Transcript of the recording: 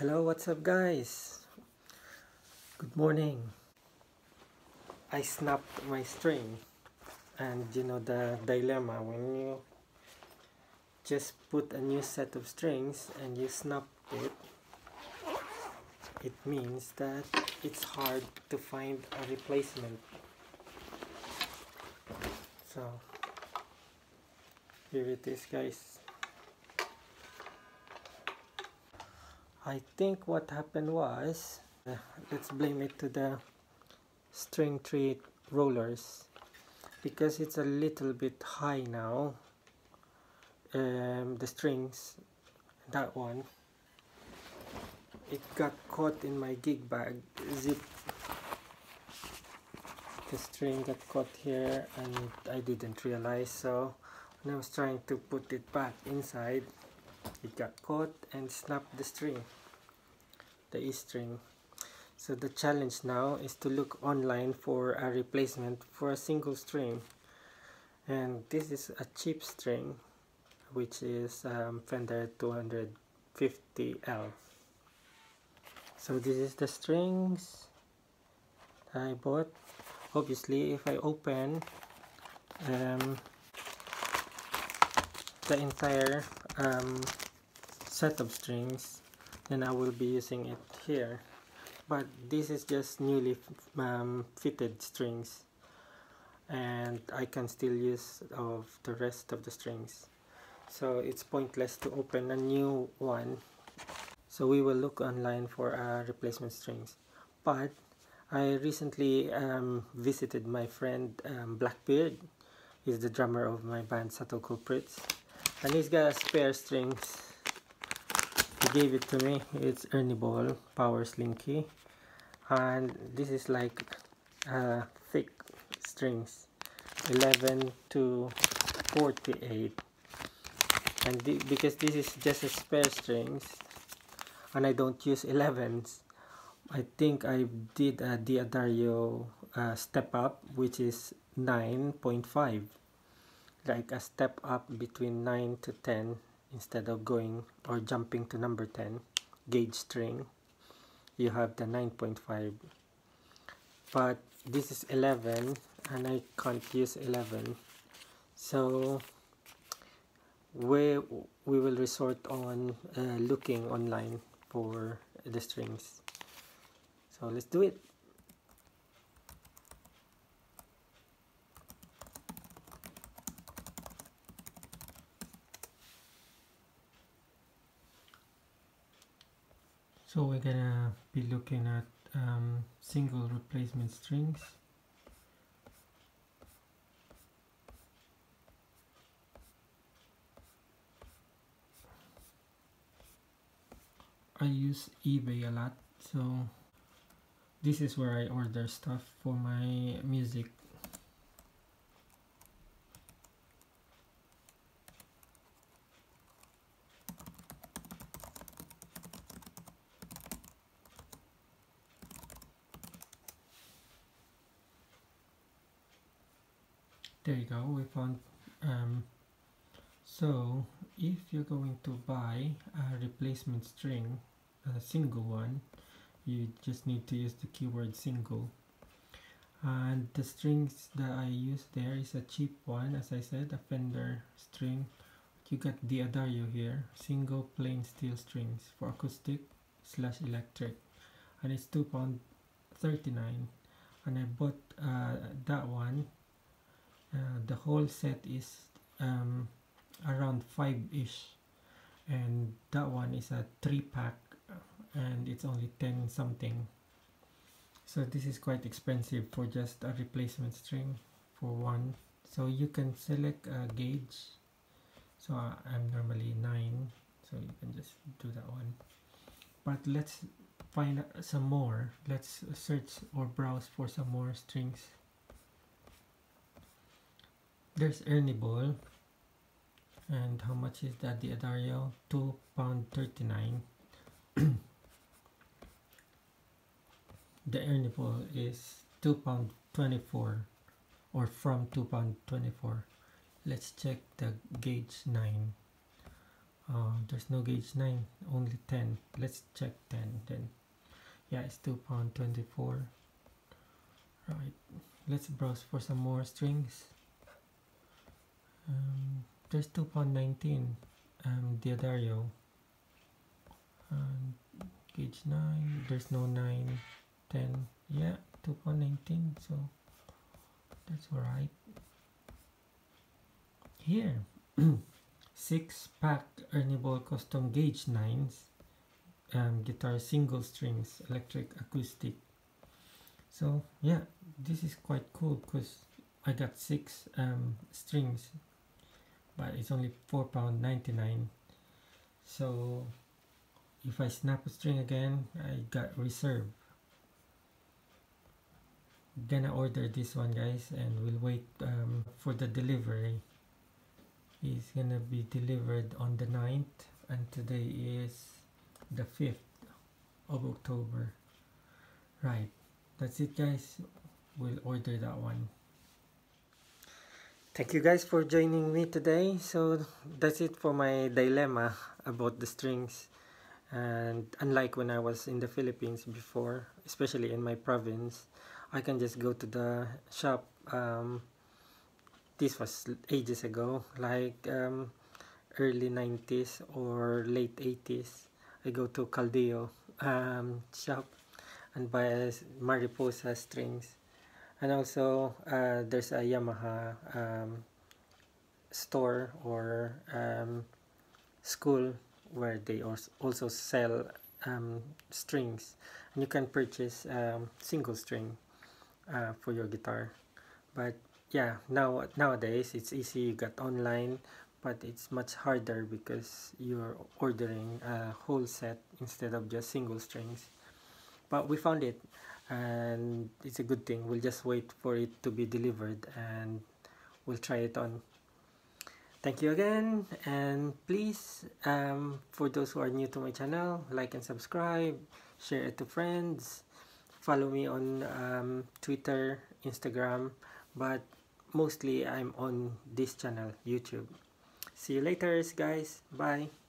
Hello, what's up guys? Good morning. I snapped my string and you know the dilemma when you just put a new set of strings and you snap it it means that it's hard to find a replacement so here it is guys I think what happened was uh, let's blame it to the string tree rollers because it's a little bit high now um, the strings that one. It got caught in my gig bag zip. The string got caught here and I didn't realize so when I was trying to put it back inside it got caught and snapped the string the E string so the challenge now is to look online for a replacement for a single string. And this is a cheap string which is um, Fender 250L so this is the strings I bought. Obviously if I open um, the entire um, set of strings then I will be using it here. But this is just newly um, fitted strings. And I can still use of the rest of the strings. So it's pointless to open a new one. So we will look online for uh, replacement strings. But I recently um, visited my friend um, Blackbeard. He's the drummer of my band Subtle Culprits and he's got spare strings gave it to me. It's Ernie Ball Power Slinky and this is like uh, thick strings. 11 to 48 and because this is just a spare strings and I don't use 11s I think I did a D'Addario uh, step up which is 9.5 like a step up between 9 to 10 instead of going or jumping to number 10 gauge string you have the 9.5 but this is 11 and I can't use 11 so we, we will resort on uh, looking online for the strings. So let's do it so we're gonna be looking at um, single replacement strings. I use eBay a lot so this is where I order stuff for my music there you go we found um, so if you're going to buy a replacement string a single one you just need to use the keyword single. And the strings that I use there is a cheap one as I said a Fender string. You got D'Addario here single plain steel strings for acoustic slash electric. And it's two pound 39 and I bought uh, that one uh, the whole set is um, around 5-ish and that one is a 3 pack and it's only 10 something. So this is quite expensive for just a replacement string for one. So you can select a gauge. So I'm normally 9 so you can just do that one. But let's find some more. Let's search or browse for some more strings there's Ernie Ball. And how much is that the D'Addario 2 pound 39 the Ernie Ball is 2 pound 24 or from 2 pound 24 let's check the gauge 9 oh there's no gauge 9 only 10 let's check 10 then. Yeah it's 2 pound 24 right. Let's browse for some more strings there's 2 pound 19 um, D'Addario um, gauge 9 there's no 9 10 yeah 2.19 so that's alright here six pack Ball custom gauge 9s um, guitar single strings electric acoustic. So yeah this is quite cool because I got six um, strings but it's only four pound 99 so if I snap a string again I got reserve gonna order this one guys and we'll wait um, for the delivery. It's gonna be delivered on the 9th and today is the 5th of October. Right that's it guys. We'll order that one thank you guys for joining me today. So that's it for my dilemma about the strings. And unlike when I was in the Philippines before especially in my province I can just go to the shop um, this was ages ago like um, early 90s or late 80s I go to Caldeo um, shop and buy Mariposa strings and also uh, there's a Yamaha um, store or um, school where they also sell um, strings. And you can purchase um, single string uh, for your guitar. But yeah now nowadays it's easy you got online but it's much harder because you're ordering a whole set instead of just single strings but we found it and it's a good thing. We'll just wait for it to be delivered and we'll try it on. Thank you again and please um, for those who are new to my channel like and subscribe share it to friends follow me on um, Twitter Instagram but mostly I'm on this channel YouTube. See you later guys. Bye